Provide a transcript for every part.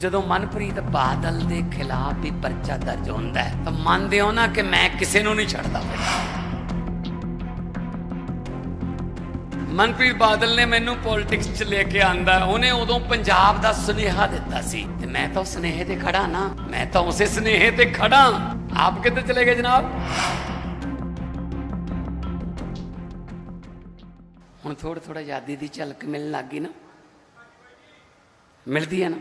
ਜਦੋਂ ਮਨਪ੍ਰੀਤ ਬਾਦਲ ਦੇ ਖਿਲਾਫ ਵੀ ਪਰਚਾ ਦਰਜ ਹੁੰਦਾ ਹੈ, ਤਾਂ ਮੰਨਦੇ ਹੋ ਨਾ ਕਿ ਮੈਂ ਕਿਸੇ ਨੂੰ ਨਹੀਂ ਛੱਡਦਾ ਮਨਪ੍ਰੀਤ ਬਾਦਲ ਨੇ ਮੈਨੂੰ ਪੋਲਿਟਿਕਸ 'ਚ ਲੈ ਕੇ ਆਂਦਾ, ਉਹਨੇ ਉਦੋਂ ਪੰਜਾਬ ਦਾ ਸੁਨੇਹਾ ਦਿੱਤਾ ਸੀ। ਤੇ ਮੈਂ ਤਾਂ ਸੁਨੇਹੇ ਤੇ ਖੜਾ ਨਾ, ਮੈਂ ਤਾਂ ਉਸੇ ਸੁਨੇਹੇ ਤੇ ਖੜਾ। ਆਪ ਕਿੱਥੇ ਚਲੇ ਗਏ ਜਨਾਬ? ਹੁਣ ਥੋੜਾ ਥੋੜਾ ਆਜ਼ਾਦੀ ਦੀ ਝਲਕ ਮਿਲਣ ਲੱਗੀ ਨਾ। ਮਿਲਦੀ ਹੈ ਨਾ?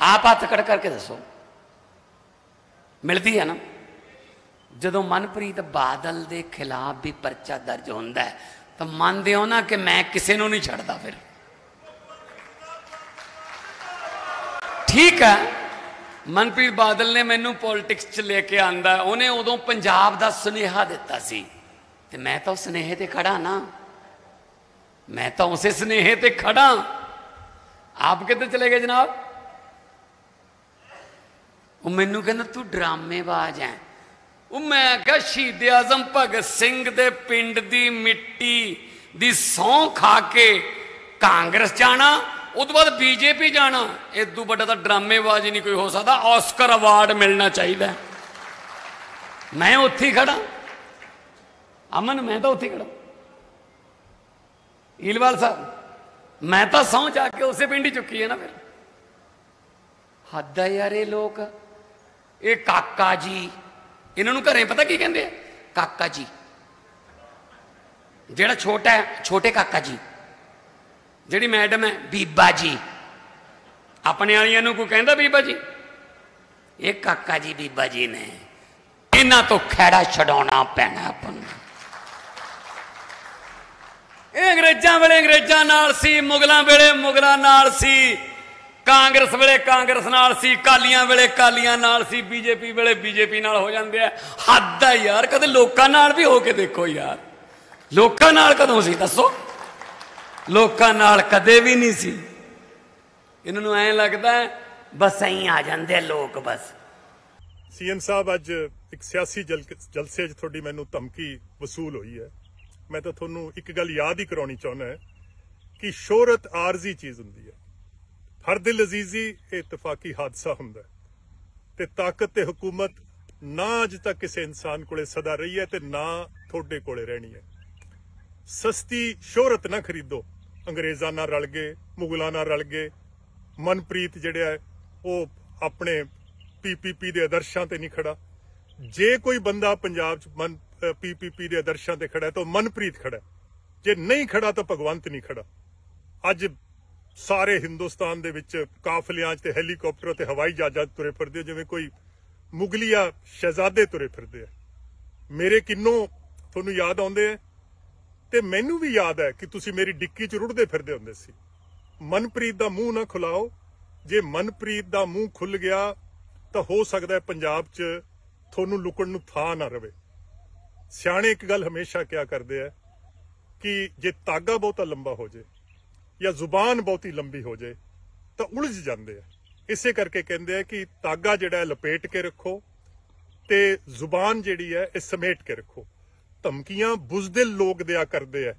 ਆਪ ਹੱਥ ਖੜ ਕਰਕੇ ਦੱਸੋ। ਮਿਲਦੀ ਹੈ ਨਾ। ਜਦੋਂ ਮਨਪ੍ਰੀਤ ਬਾਦਲ ਦੇ ਖਿਲਾਫ ਵੀ ਪਰਚਾ ਦਰਜ ਹੁੰਦਾ ਹੈ, ਤਾਂ ਮੰਨਦੇ ਹੋ ਨਾ ਕਿ ਮੈਂ ਕਿਸੇ ਨੂੰ ਨਹੀਂ ਛੱਡਦਾ ਫਿਰ। ਠੀਕ ਹੈ। ਮਨਪ੍ਰੀਤ ਬਾਦਲ ਨੇ ਮੈਨੂੰ ਪੋਲਿਟਿਕਸ 'ਚ ਲੈ ਕੇ ਆਂਦਾ, ਉਹਨੇ ਉਦੋਂ ਪੰਜਾਬ ਦਾ ਸੁਨੇਹਾ ਦਿੱਤਾ ਸੀ। ਤੇ ਮੈਂ ਤਾਂ ਉਸ ਸੁਨੇਹੇ ਤੇ ਖੜਾ ਨਾ। ਮੈਂ ਤਾਂ ਉਸੇ ਸੁਨੇਹੇ ਤੇ ਖੜਾ ਆਪ ਕਿੱਧਰ ਚਲੇ ਗਏ ਜਨਾਬ? ਉਹ ਮੈਨੂੰ ਕਹਿੰਦਾ, ਤੂੰ ਡਰਾਮੇਬਾਜ਼ ਐ। ਉਹ ਮੈਂ ਕਿਹਾ, ਸ਼ਹੀਦ ਆਜ਼ਮ ਭਗਤ ਸਿੰਘ ਦੇ ਪਿੰਡ ਦੀ ਮਿੱਟੀ ਦੀ ਸੌਂ ਖਾ ਕੇ ਕਾਂਗਰਸ ਜਾਣਾ ਉਸ ਤੋਂ ਬਾਅਦ ਬੀਜੇਪੀ ਜਾਣਾ। ਇਦੋਂ ਵੱਡਾ ਤਾਂ ਡਰਾਮੇਬਾਜ਼ ਹੀ ਨਹੀਂ ਕੋਈ ਹੋ ਸਕਦਾ। ਆਸਕਰ ਅਵਾਰਡ ਮਿਲਣਾ ਚਾਹੀਦਾ ਮੈਂ ਉੱਥੇ ਹੀ ਖੜਾ ਅਮਨ, ਮੈਂ ਤਾਂ ਉੱਥੇ ਹੀ ਖੜਾ ਈਲਵਾਲ ਸਾਹਿਬ, ਮੈਂ ਤਾਂ ਸੌਂ ਜਾ ਕੇ ਉਸੇ ਪਿੰਡ ਹੀ ਚੁੱਕੀ ਹੈ ਨਾ ਫਿਰ। ਹੱਦ ਹੈ ਯਾਰ ਇਹ ਲੋਕ। ਇਹ ਕਾਕਾ ਜੀ। ਇਹਨਾਂ ਨੂੰ ਘਰੇ ਪਤਾ ਕੀ ਕਹਿੰਦੇ ਆ? ਕਾਕਾ ਜੀ। ਜਿਹੜਾ ਛੋਟਾ ਹੈ, ਛੋਟੇ ਕਾਕਾ ਜੀ। ਜਿਹੜੀ ਮੈਡਮ ਹੈ, ਬੀਬਾ ਜੀ। ਆਪਣੇ ਵਾਲੀਆਂ ਨੂੰ ਕੋਈ ਕਹਿੰਦਾ ਬੀਬਾ ਜੀ? ਇਹ ਕਾਕਾ ਜੀ, ਬੀਬਾ ਜੀ ਨੇ। ਇਹਨਾਂ ਤੋਂ ਖੈੜਾ ਛਡਾਉਣਾ ਪੈਣਾ ਆਪਾਂ ਨੂੰ। ਇਹ ਅੰਗਰੇਜ਼ਾਂ ਵੇਲੇ ਅੰਗਰੇਜ਼ਾਂ ਨਾਲ ਸੀ, ਮੁਗਲਾਂ ਵੇਲੇ ਮੁਗਲਾਂ ਨਾਲ ਸੀ। ਕਾਂਗਰਸ ਵੇਲੇ ਕਾਂਗਰਸ ਨਾਲ ਸੀ ਕਾਲੀਆਂ ਵੇਲੇ ਕਾਲੀਆਂ ਨਾਲ ਸੀ, ਬੀਜੇਪੀ ਵੇਲੇ ਬੀਜੇਪੀ ਨਾਲ ਹੋ ਜਾਂਦੇ ਆ। ਹੱਦ ਆ ਯਾਰ, ਕਦੇ ਲੋਕਾਂ ਨਾਲ ਵੀ ਹੋ ਕੇ ਦੇਖੋ ਯਾਰ। ਲੋਕਾਂ ਨਾਲ ਕਦੋਂ ਸੀ, ਦੱਸੋ? ਲੋਕਾਂ ਨਾਲ ਕਦੇ ਵੀ ਨਹੀਂ ਸੀ। ਇਹਨਾਂ ਨੂੰ ਐਂ ਲੱਗਦਾ ਬਸ ਐਂ ਆ ਜਾਂਦੇ ਲੋਕ ਬਸ। ਸੀਐਮ ਸਾਹਿਬ, ਅੱਜ ਇੱਕ ਸਿਆਸੀ ਜਲ- ਜਲਸੇ 'ਚ ਤੁਹਾਡੀ ਮੈਨੂੰ ਧਮਕੀ ਵਸੂਲ ਹੋਈ ਹੈ। ਮੈਂ ਤਾਂ ਤੁਹਾਨੂੰ ਇੱਕ ਗੱਲ ਯਾਦ ਹੀ ਕਰਾਉਣੀ ਚਾਹੁੰਦਾ ਕਿ ਸ਼ੋਹਰਤ ਆਰਜ਼ੀ ਚੀਜ਼ ਹੁੰਦੀ ਹੈ। ਹਰ ਦਿਲ ਅਜ਼ੀਜ਼ੀ ਇਹ ਇਤਫਾਕੀ ਹਾਦਸਾ ਹੁੰਦਾ ਤੇ ਤਾਕਤ ਤੇ ਹਕੂਮਤ ਨਾ ਅੱਜ ਤੱਕ ਕਿਸੇ ਇਨਸਾਨ ਕੋਲੇ ਸਦਾ ਰਹੀ ਹੈ ਤੇ ਨਾ ਤੁਹਾਡੇ ਕੋਲੇ ਰਹਿਣੀ ਹੈ। ਸਸਤੀ ਸ਼ੋਹਰਤ ਨਾ ਖਰੀਦੋ। ਅੰਗਰੇਜ਼ਾਂ ਨਾਲ ਰਲ ਗਏ, ਮੁਗਲਾਂ ਨਾਲ ਰਲ ਗਏ। ਮਨਪ੍ਰੀਤ ਜਿਹੜਾ ਹੈ, ਉਹ ਆਪਣੇ ਪੀਪੀਪੀ ਦੇ ਆਦਰਸ਼ਾਂ ਤੇ ਨਹੀਂ ਖੜਾ। ਜੇ ਕੋਈ ਬੰਦਾ ਪੰਜਾਬ 'ਚ ਮਨ ਪੀਪੀਪੀ ਦੇ ਆਦਰਸ਼ਾਂ ਤੇ ਖੜਾ ਹੈ ਤਾਂ ਉਹ ਮਨਪ੍ਰੀਤ ਖੜਾ ਜੇ ਨਹੀਂ ਖੜਾ ਤਾਂ ਭਗਵੰਤ ਨਹੀਂ ਖੜਾ। ਅੱਜ ਸਾਰੇ ਹਿੰਦੁਸਤਾਨ ਦੇ ਵਿੱਚ ਕਾਫਲਿਆਂ 'ਚ ਤੇ ਹੈਲੀਕਾਪਟਰ ਤੇ ਹਵਾਈ ਜਹਾਜ਼ਾਂ 'ਚ ਤੁਰੇ ਫਿਰਦੇ ਹੋ, ਜਿਵੇਂ ਕੋਈ ਮੁਗਲੀਆ ਸ਼ਹਿਜ਼ਾਦੇ ਤੁਰੇ ਫਿਰਦੇ ਆ। ਮੇਰੇ ਕਿੰਨੋਂ ਤੁਹਾਨੂੰ ਯਾਦ ਆਉਂਦੇ ਆ? ਤੇ ਮੈਨੂੰ ਵੀ ਯਾਦ ਹੈ ਕਿ ਤੁਸੀਂ ਮੇਰੀ ਡਿੱਕੀ 'ਚ ਰੁੜਦੇ ਫਿਰਦੇ ਹੁੰਦੇ ਸੀ। ਮਨਪ੍ਰੀਤ ਦਾ ਮੂੰਹ ਨਾ ਖੁਲਾਓ। ਜੇ ਮਨਪ੍ਰੀਤ ਦਾ ਮੂੰਹ ਖੁੱਲ ਗਿਆ, ਤਾਂ ਹੋ ਸਕਦਾ ਹੈ ਪੰਜਾਬ 'ਚ ਤੁਹਾਨੂੰ ਲੁਕਣ ਨੂੰ ਥਾਂ ਨਾ ਰਵੇ। ਸਿਆਣੇ ਇੱਕ ਗੱਲ ਹਮੇਸ਼ਾ ਕਿਹਾ ਕਰਦੇ ਆ ਕਿ ਜੇ ਤਾਗਾ ਬਹੁਤਾ ਲੰਬਾ ਹੋ ਜੇ ਜਾਂ ਜ਼ੁਬਾਨ ਬਹੁਤੀ ਲੰਬੀ ਹੋ ਜੇ, ਤਾਂ ਉਲਝ ਜਾਂਦੇ ਆ। ਇਸੇ ਕਰਕੇ ਕਹਿੰਦੇ ਆ ਕਿ ਤਾਗਾ ਜਿਹੜਾ ਲਪੇਟ ਕੇ ਰੱਖੋ ਤੇ ਜ਼ੁਬਾਨ ਜਿਹੜੀ ਹੈ, ਇਹ ਸਮੇਟ ਕੇ ਰੱਖੋ। ਧਮਕੀਆਂ ਬੁਜ਼ਦਿਲ ਲੋਕ ਦਿਆ ਕਰਦੇ ਆ।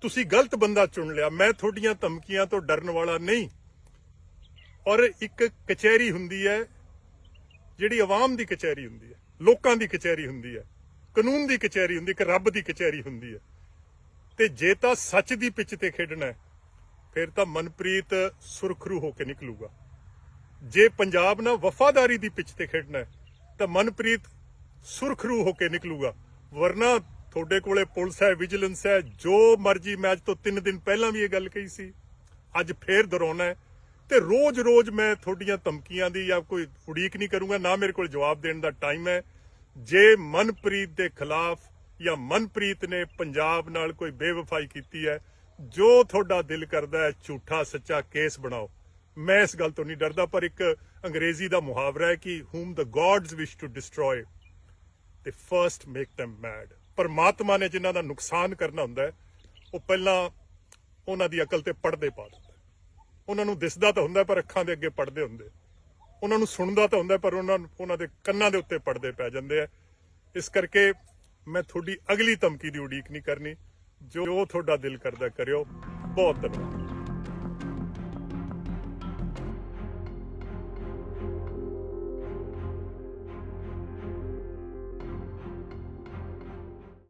ਤੁਸੀਂ ਗਲਤ ਬੰਦਾ ਚੁਣ ਲਿਆ, ਮੈਂ ਤੁਹਾਡੀਆਂ ਧਮਕੀਆਂ ਤੋਂ ਡਰਨ ਵਾਲਾ ਨਹੀਂ। ਔਰ ਇੱਕ ਕਚਹਿਰੀ ਹੁੰਦੀ ਹੈ, ਜਿਹੜੀ ਆਵਾਮ ਦੀ ਕਚਹਿਰੀ ਹੁੰਦੀ ਹੈ, ਲੋਕਾਂ ਦੀ ਕਚਹਿਰੀ ਹੁੰਦੀ ਹੈ, ਕਾਨੂੰਨ ਦੀ ਕਚਹਿਰੀ ਹੁੰਦੀ ਹੈ ਕਿ ਰੱਬ ਦੀ ਕਚਹਿਰੀ ਹੁੰਦੀ ਹੈ। ਤੇ ਜੇ ਤਾਂ ਸੱਚ ਦੀ ਪਿੱਚ ਤੇ ਖੇਡਣਾ ਹੈ ਫਿਰ ਤਾਂ ਮਨਪ੍ਰੀਤ ਸੁਰਖਰੂ ਹੋ ਕੇ ਨਿਕਲੂਗਾ। ਜੇ ਪੰਜਾਬ ਨਾਲ ਵਫਾਦਾਰੀ ਦੀ ਪਿੱਚ ਤੇ ਖੇਡਣਾ ਹੈ, ਤਾਂ ਮਨਪ੍ਰੀਤ ਸੁਰਖਰੂ ਹੋ ਕੇ ਨਿਕਲੂਗਾ। ਵਰਨਾ ਤੁਹਾਡੇ ਕੋਲੇ ਪੁਲਿਸ ਹੈ, ਵਿਜੀਲੈਂਸ ਹੈ, ਜੋ ਮਰਜ਼ੀ ਮੈਚ ਤੋਂ 3 ਦਿਨ ਪਹਿਲਾਂ ਵੀ ਇਹ ਗੱਲ ਕਹੀ ਸੀ। ਅੱਜ ਫੇਰ ਦੁਹਰਾਉਣਾ ਹੈ ਤੇ ਰੋਜ਼-ਰੋਜ਼ ਮੈਂ ਤੁਹਾਡੀਆਂ ਧਮਕੀਆਂ ਦੀ ਜਾਂ ਕੋਈ ਉਡੀਕ ਨਹੀਂ ਕਰੂੰਗਾ, ਨਾ ਮੇਰੇ ਕੋਲ ਜਵਾਬ ਦੇਣ ਦਾ ਟਾਈਮ ਹੈ। ਜੇ ਮਨਪ੍ਰੀਤ ਦੇ ਖਿਲਾਫ ਜਾਂ ਮਨਪ੍ਰੀਤ ਨੇ ਪੰਜਾਬ ਨਾਲ ਕੋਈ ਬੇਵਫਾਈ ਕੀਤੀ ਹੈ ਜੋ ਤੁਹਾਡਾ ਦਿਲ ਕਰਦਾ ਹੈ, ਝੂਠਾ, ਸੱਚਾ ਕੇਸ ਬਣਾਓ। ਮੈਂ ਇਸ ਗੱਲ ਤੋਂ ਨਹੀਂ ਡਰਦਾ, ਪਰ ਇੱਕ ਅੰਗਰੇਜ਼ੀ ਦਾ ਮੁਹਾਵਰਾ ਹੈ ਕਿ whom the gods wish to destroy ਤੇ ਫਰਸਟ ਮੇਕ them ਮੈਡ ਪਰਮਾਤਮਾ ਨੇ ਜਿਨ੍ਹਾਂ ਦਾ ਨੁਕਸਾਨ ਕਰਨਾ ਹੁੰਦਾ ਉਹ ਪਹਿਲਾਂ ਉਹਨਾਂ ਦੀ ਅਕਲ ਤੇ ਪੜਦੇ ਪਾ ਦਿੰਦਾ ਉਹਨਾਂ ਨੂੰ ਦਿਸਦਾ ਤਾਂ ਹੁੰਦਾ ਪਰ ਅੱਖਾਂ ਦੇ ਅੱਗੇ ਪੜਦੇ ਹੁੰਦੇ ਉਹਨਾਂ ਨੂੰ ਸੁਣਦਾ ਤਾਂ ਹੁੰਦਾ ਪਰ ਉਹਨਾਂ ਉਹਨਾਂ ਦੇ ਕੰਨਾਂ ਦੇ ਉੱਤੇ ਪੜਦੇ ਪੈ ਜਾਂਦੇ ਆ। ਇਸ ਕਰਕੇ ਮੈਂ ਤੁਹਾਡੀ ਅਗਲੀ ਧਮਕੀ ਦੀ ਉਡੀਕ ਨਹੀਂ ਕਰਨੀ। ਜੋ ਤੁਹਾਡਾ ਦਿਲ ਕਰਦਾ ਕਰਿਓ। ਬਹੁਤ ਧੰਨਵਾਦ।